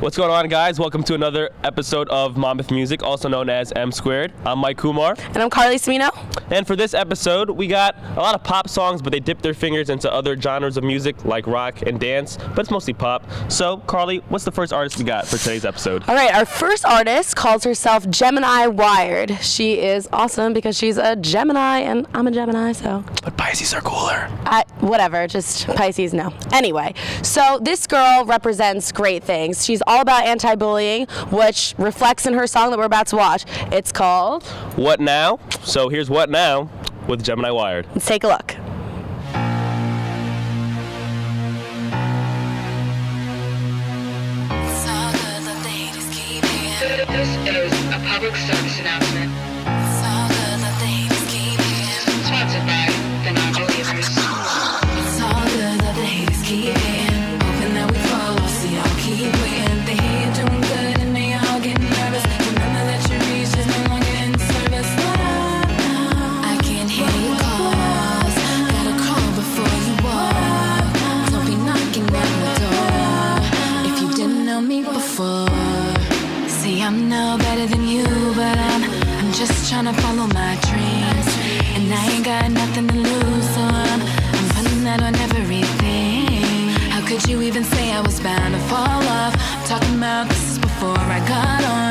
What's going on, guys? Welcome to another episode of Monmouth Music, also known as M Squared. I'm Mike Kumar, And I'm Carly Smino. and for this episode, we got a lot of pop songs, but they dip their fingers into other genres of music like rock and dance, but it's mostly pop. So, Carly, what's the first artist we got for today's episode? All right, our first artist calls herself Gemini Wired. She is awesome because she's a Gemini, and I'm a Gemini, so But Pisces are cooler. I, whatever, just Pisces, no. Anyway, so this girl represents great things. She's all about anti bullying, which reflects in her song that we're about to watch. It's called, What now? So here's What Now with Gemini Wired. let's take a look. It's all good, let the haters keep hating. This is a public service announcement to follow my dreams. And I ain't got nothing to lose, so I'm I'm putting that on everything. How could you even say I was bound to fall off? Talking about this is before I got on.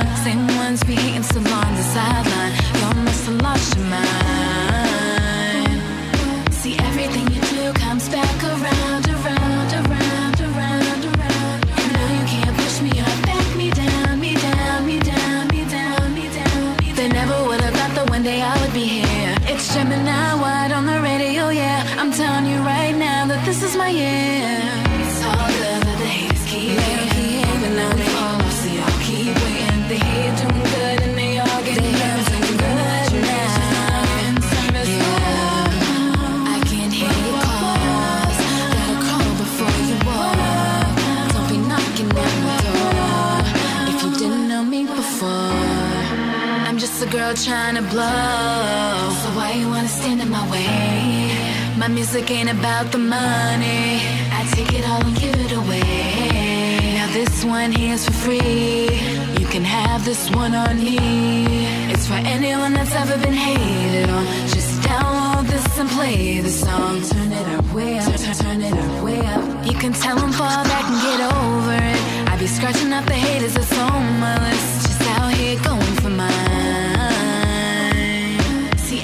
Girl trying to blow. So why you wanna stand in my way? My music ain't about the money. I take it all and give it away. Now this one here's for free. You can have this one on me. It's for anyone that's ever been hated on. Just download this and play the song. Turn it up way up, turn, turn it up way up. You can tell them fall back and get over it. I be scratching up the haters that's on my list. Just out here going for mine.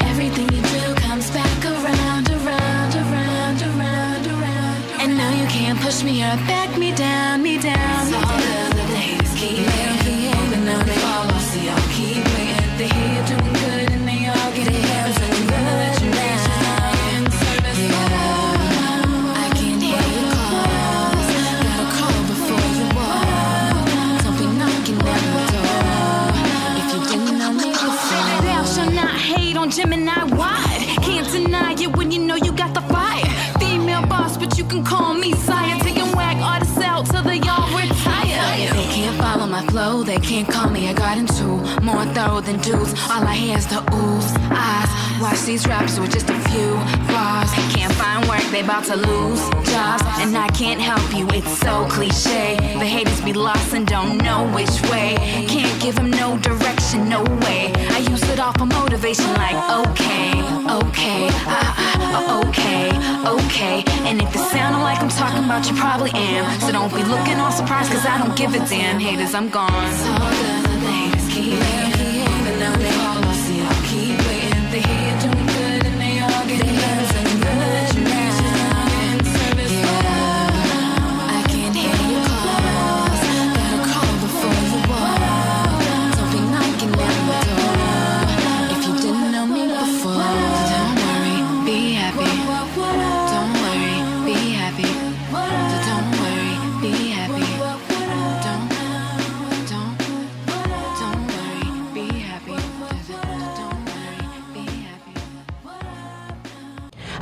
Everything you do comes back around, around, around, around, around. And no, you can't push me or back me down, me down. It's all the haters keep hating. Even though they follow, see, I'll keep Gemini wide. Can't deny it when you know you got the fire. Female boss, but you can call me sire. Taking whack artists out till they all retire. They can't follow my flow, they can't call me a garden tool. More thorough than dudes, all I hear is the oohs, eyes. Watch these raps with just a few they about to lose jobs. And I can't help you, it's so cliche. The haters be lost and don't know which way. Can't give them no direction, no way. I use it all for motivation, like okay, okay, ah, ah, okay, okay. And if it sounded like I'm talking about, you probably am. So don't be looking all surprised, cause I don't give a damn. Haters, I'm gone. It's the keep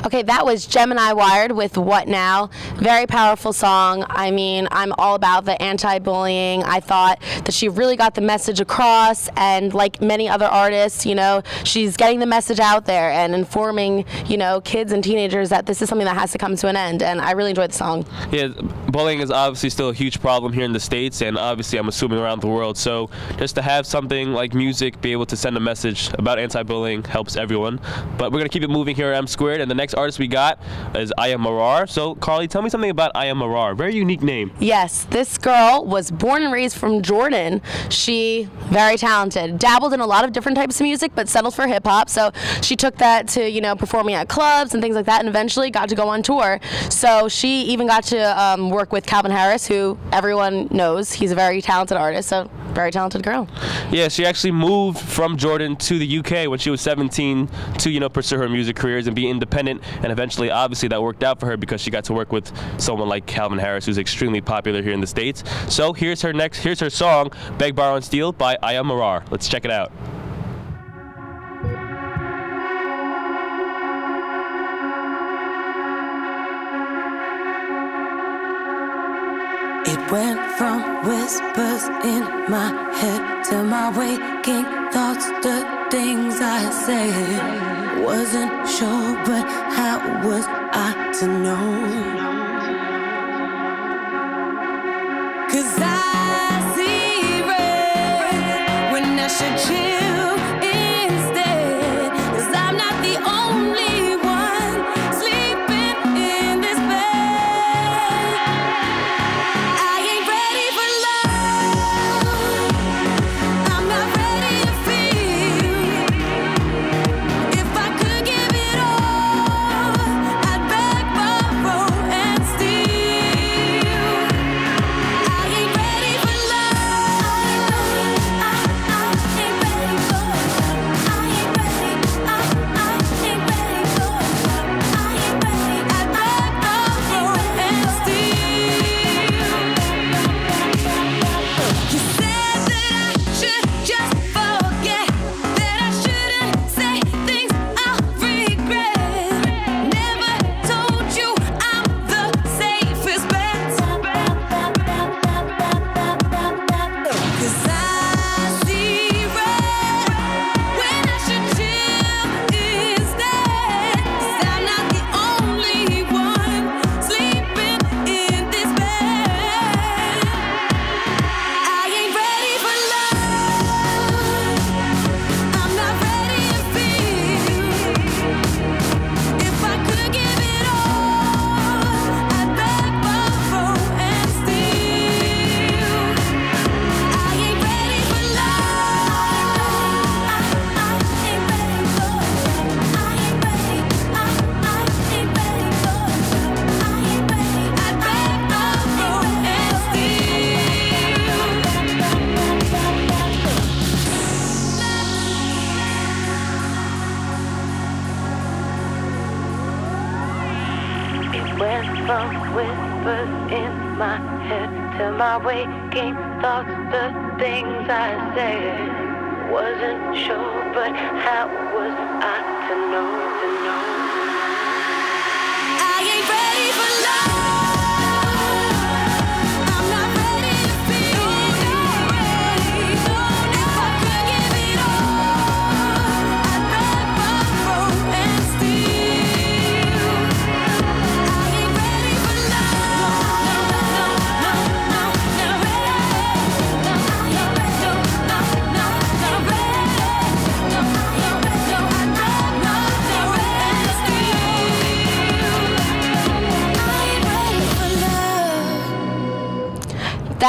Okay, that was Gemini Wired with What Now. Very powerful song. I mean, I'm all about the anti bullying. I thought that she really got the message across, and like many other artists, you know, she's getting the message out there and informing, you know, kids and teenagers that this is something that has to come to an end. And I really enjoyed the song. Yeah, bullying is obviously still a huge problem here in the States and obviously I'm assuming around the world. So just to have something like music be able to send a message about anti-bullying helps everyone. But we're going to keep it moving here at M Squared and the next artist we got is Aya Marar. So Carly, tell me something about Aya Marar. Very unique name. Yes, this girl was born and raised from Jordan. She very talented. Dabbled in a lot of different types of music, but settled for hip hop. So she took that to you know performing at clubs and things like that, and eventually got to go on tour. So she even got to um, work with Calvin Harris, who everyone knows. He's a very talented artist. So very talented girl. Yeah, she actually moved from Jordan to the UK when she was 17 to you know pursue her music careers and be independent. And eventually, obviously, that worked out for her because she got to work with someone like Calvin Harris, who's extremely popular here in the states. So here's her next. Here's her song, "Beg, Borrow, and Steal" by Aya Marar. Let's check it out. It went from whispers in my head to my waking thoughts, the things I said. Wasn't sure, but how was I to know? Cause I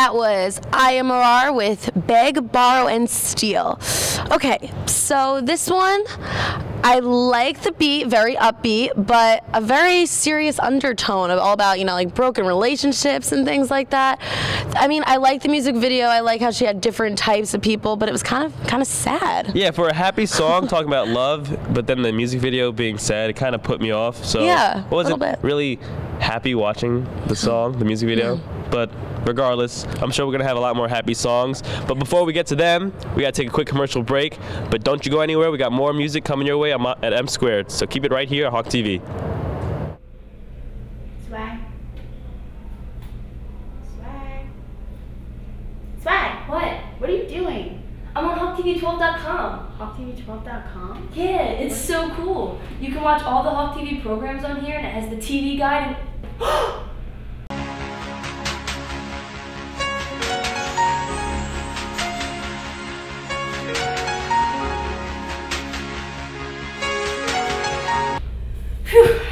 That was Marar with Beg, Borrow, and Steal. Okay, so this one, I like the beat, very upbeat, but a very serious undertone of all about, you know, like broken relationships and things like that. I mean, I like the music video. I like how she had different types of people, but it was kind of kind of sad. Yeah, for a happy song talking about love, but then the music video being sad, it kind of put me off. So Yeah, I wasn't little bit. really happy watching the song, the music video. Mm. But regardless, I'm sure we're going to have a lot more happy songs. But before we get to them, we got to take a quick commercial break. But don't you go anywhere. We got more music coming your way at M Squared. So keep it right here at Hawk TV. Swag. Swag. Swag, what? What are you doing? I'm on HawkTV12.com. HawkTV12.com? Yeah, it's so cool. You can watch all the Hawk TV programs on here, and it has the TV guide and.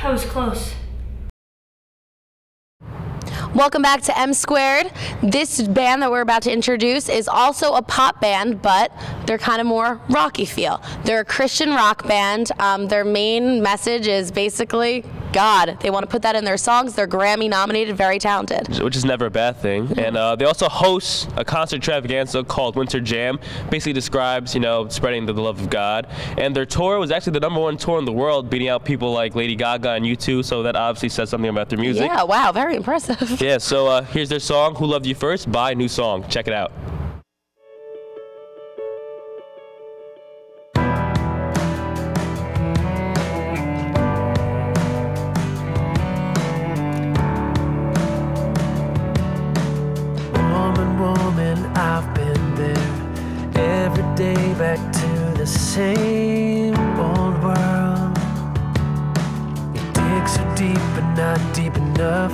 that was close. Welcome back to M Squared. This band that we're about to introduce is also a pop band, but they're kind of more rocky feel. They're a Christian rock band. Um, their main message is basically God. They want to put that in their songs. They're Grammy nominated, very talented. which is never a bad thing. And uh, they also host a concert extravaganza called Winter Jam. Basically describes, you know, spreading the love of God. And their tour was actually the number one tour in the world, beating out people like Lady Gaga and U2. So that obviously says something about their music. Yeah, wow, very impressive. Yeah, so uh, here's their song, Who Loved You First, by NewSong. Check it out. Not deep enough.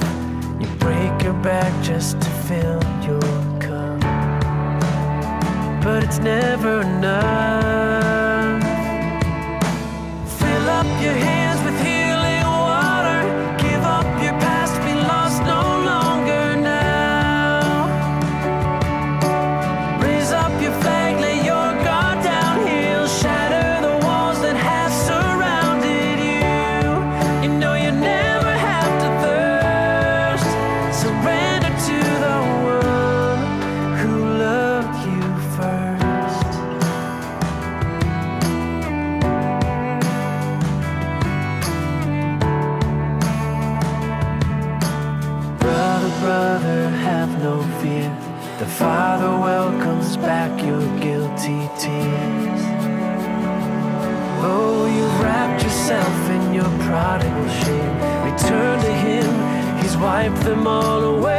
You break your back just to fill your cup, but it's never enough. Fill up your hands prodigal shame. Return to Him, He's wiped them all away.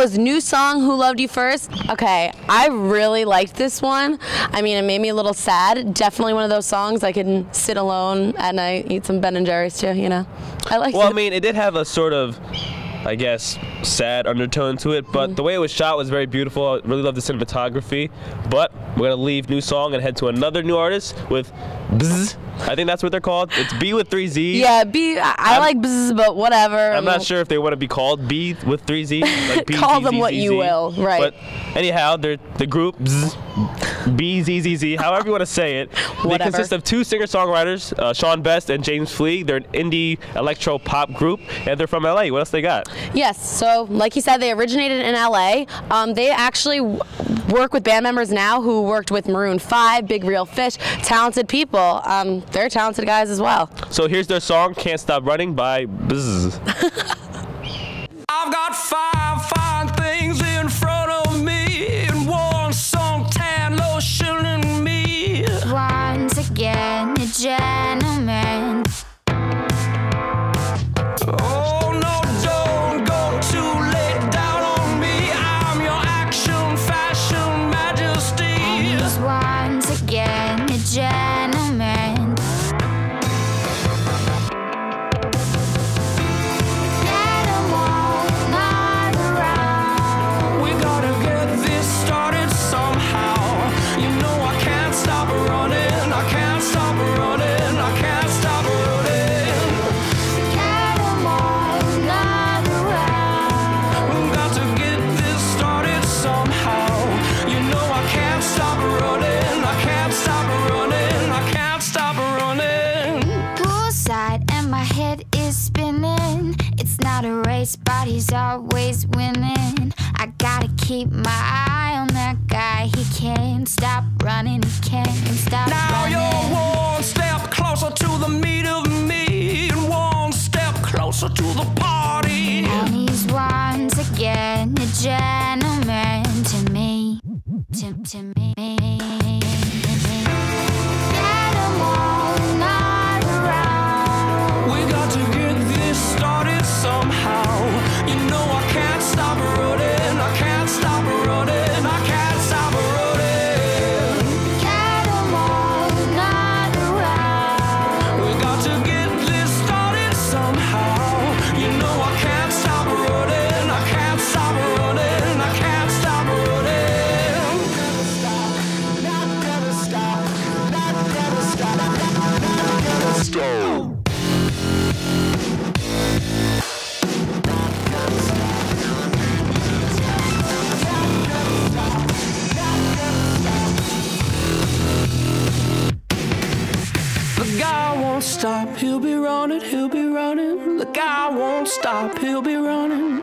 Was new song, Who Loved You First. Okay, I really liked this one. I mean, it made me a little sad. Definitely one of those songs I can sit alone at night, eat some Ben and Jerry's too. You know, I like Well, I mean, it did have a sort of I guess, sad undertone to it. But mm-hmm. the way it was shot was very beautiful. I really love the cinematography. But we're gonna leave new song and head to another new artist with Bzz. I think that's what they're called. It's B with three Z's. Yeah, B. I, I I'm- like bzz, but whatever. I'm not sure if they want to be called B with three Z's. Like B, Call Z, them Z, what Z, you will, right. But anyhow, they're the group Bzz, B Z Z Z, however you want to say it. They Whatever. consist of two singer-songwriters, uh, Sean Best and James Fleeg. They're an indie electro pop group, and they're from LA. What else they got? Yes. So, like you said, they originated in LA. Um, they actually work with band members now who worked with Maroon 5, Big Real Fish, talented people. Um, they're talented guys as well. So here's their song "Can't Stop Running" by Bzz. I've got five fine things in front of me, and one suntan lotion in me. Once again, a To, me. He'll be running. The guy won't stop, he'll be running.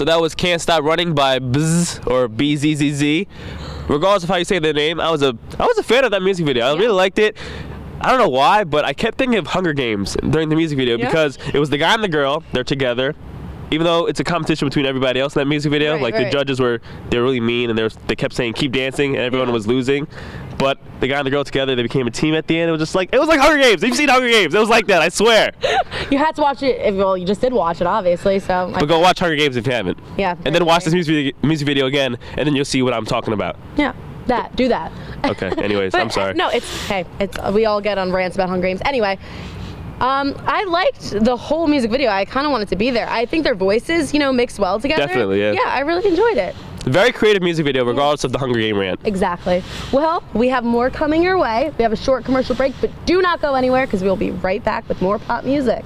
So that was "Can't Stop Running" by Bzz or BZZZ. Regardless of how you say their name, I was a I was a fan of that music video. I really liked it. I don't know why, but I kept thinking of Hunger Games during the music video Yeah? because it was the guy and the girl. They're together. Even though it's a competition between everybody else in that music video, Right, like the judges were they were really mean and they were, they kept saying keep dancing and everyone Yeah. was losing. But the guy and the girl together, they became a team at the end. It was just like it was like Hunger Games. You've seen Hunger Games. It was like that. I swear. You had to watch it. If, well, you just did watch it, obviously. So, But go watch Hunger Games if you haven't. Yeah, And then watch this music video, music video again, and then you'll see what I'm talking about. yeah, that. Do that. Okay. Anyways, But, I'm sorry. No, it's hey, it's we all get on rants about Hunger Games. Anyway, um, I liked the whole music video. I kind of wanted to be there. I think their voices, you know, mixed well together. Definitely, yeah. Yeah, I really enjoyed it. Very creative music video, regardless of the Hunger Game rant. Exactly. Well, we have more coming your way. We have a short commercial break, but do not go anywhere because we'll be right back with more pop music.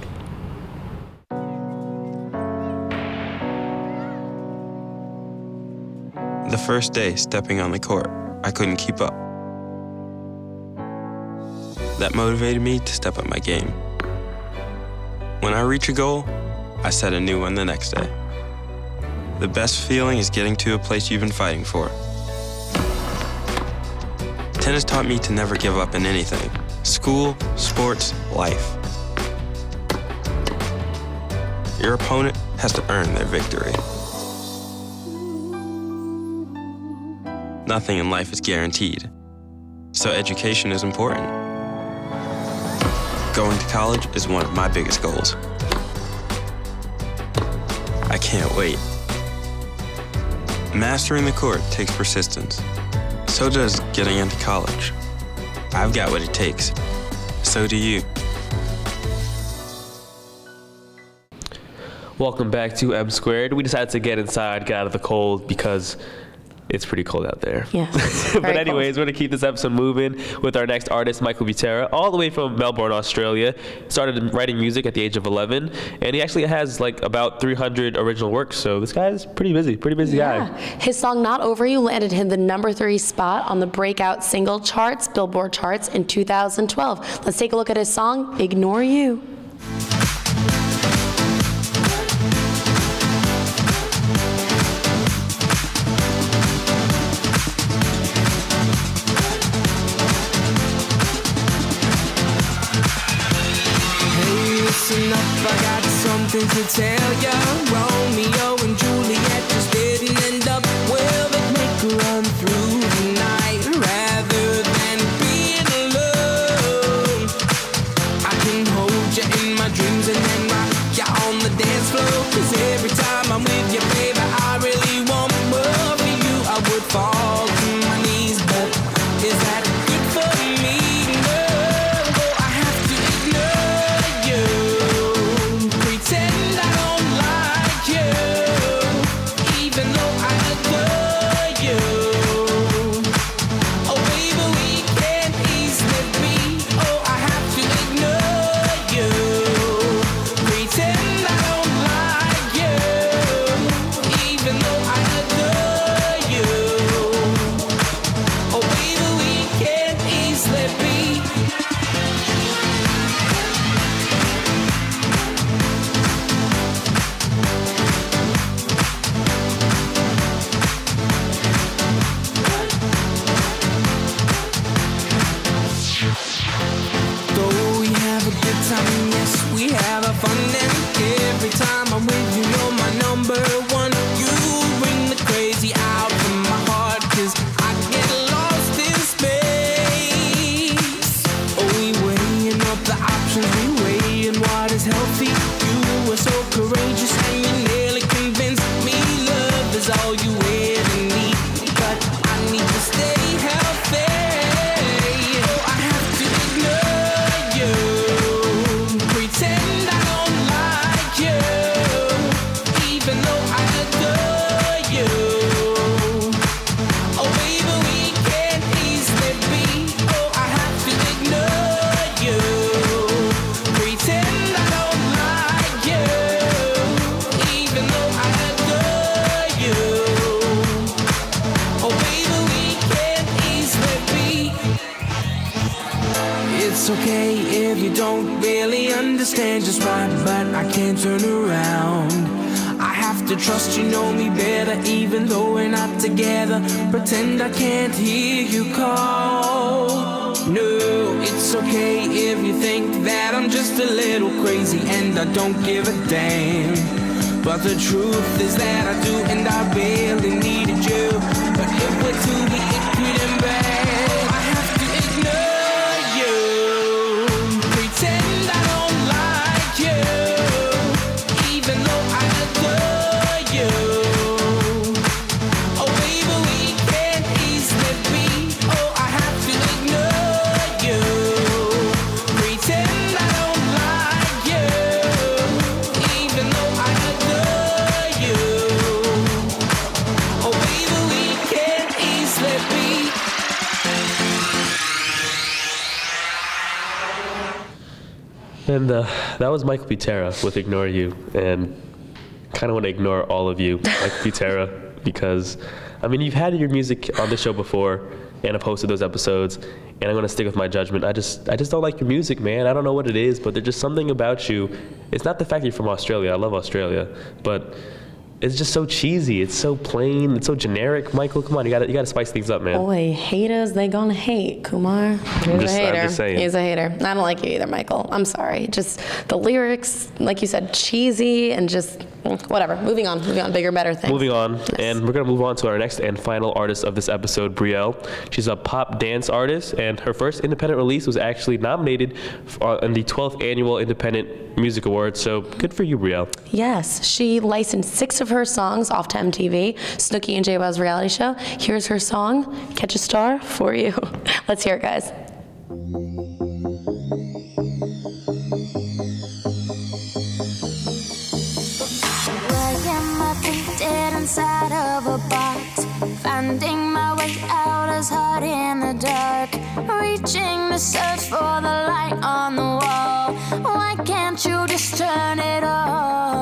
The first day stepping on the court. I couldn't keep up. That motivated me to step up my game. When I reach a goal, I set a new one the next day. The best feeling is getting to a place you've been fighting for. Tennis taught me to never give up in anything school, sports, life. Your opponent has to earn their victory. Nothing in life is guaranteed, so education is important. Going to college is one of my biggest goals. I can't wait. Mastering the court takes persistence. So does getting into college. I've got what it takes. So do you. Welcome back to M Squared. We decided to get inside, get out of the cold because it's pretty cold out there. Yes. but anyways, we're gonna keep this episode moving with our next artist, Michael Butera, all the way from Melbourne, Australia. Started writing music at the age of 11, and he actually has like about 300 original works. So this guy's pretty busy, pretty busy Yeah. guy. His song Not Over You landed him the number three spot on the breakout single charts, Billboard charts in 2012. Let's take a look at his song, Ignore You. Got something to tell ya. Romeo It's okay if you don't really understand just why, but I can't turn around. I have to trust you know me better, even though we're not together. Pretend I can't hear you call. No, it's okay if you think that I'm just a little crazy and I don't give a damn. But the truth is that I do, and I barely needed you. But if we're to And uh, that was Michael Butera with Ignore You. And kind of want to ignore all of you, Michael Butera, because, I mean, you've had your music on the show before, and I've hosted those episodes. And I'm gonna stick with my judgment. I just I just don't like your music, man. I don't know what it is, but there's just something about you. It's not the fact that you're from Australia. I love Australia, but it's just so cheesy. It's so plain. It's so generic. Michael, come on, you gotta you gotta spice things up, man. Boy, haters, they gonna hate. Kumar, he's just- a I'm just saying. He's a hater. I don't like you either, Michael. I'm sorry. Just the lyrics, like you said, cheesy and just whatever. Moving on. Moving on. Bigger, better things. Moving on, and we're gonna move on to our next and final artist of this episode, Brielle. She's a pop dance artist, and her first independent release was actually nominated for, uh, in the 12th annual Independent Music Awards. So good for you, Brielle. Yes, she licensed six of her songs off to MTV, Snooki and JWoww's reality show. Here's her song, Catch a Star, for you. Let's hear it, guys. Finding my way out is hard in the dark. Reaching to search for the light on the wall. Why can't you just turn it on?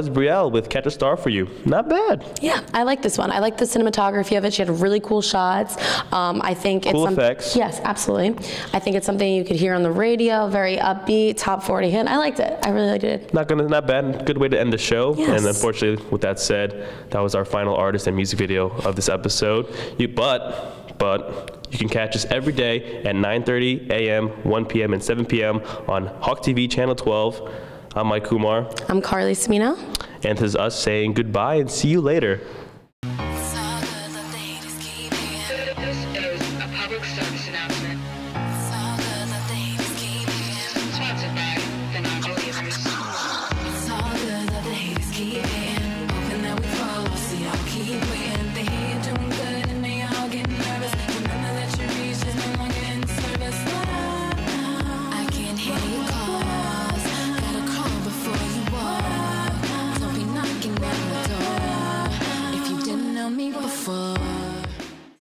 Was Brielle with Catch a Star for You. Not bad. Yeah, I like this one. I like the cinematography of it. She had really cool shots. Um, I think it's Cool some- effects. Yes, absolutely. I think it's something you could hear on the radio. Very upbeat, top 40 hit. I liked it. I really liked it. Not gonna, not bad. Good way to end the show. Yes. And unfortunately, with that said, that was our final artist and music video of this episode. You, but, but you can catch us every day at 9:30 a.m., 1 p.m., and 7 p.m. on Hawk TV channel 12. I'm Mike Kumar, I'm Carly Smino. and this is us saying goodbye and see you later.